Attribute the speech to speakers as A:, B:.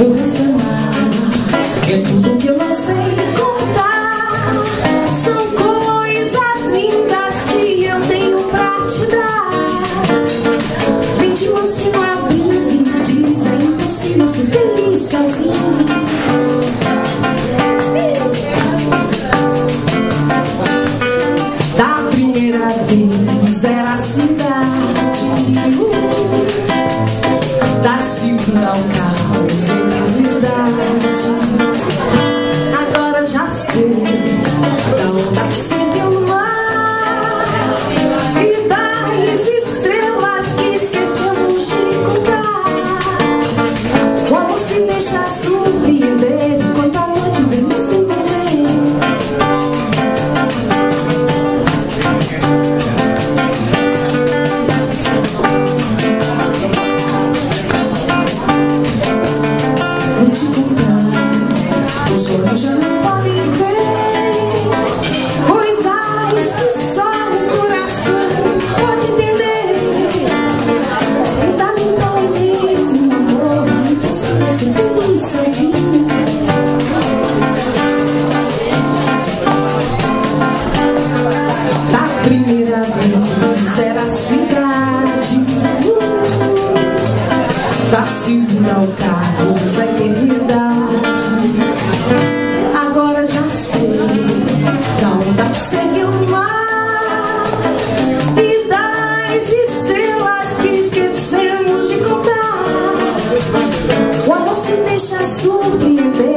A: emocionar É tudo que eu não sei contar. São coisas lindas que eu tenho pra te dar. Vem de mansinho, avise e diz É impossível ser feliz sozinho Da primeira vez era assim. cows Tá Vacina o carro da eternidade é Agora já sei Da onda que segue o mar E das estrelas que esquecemos de contar. O amor se deixa surpreender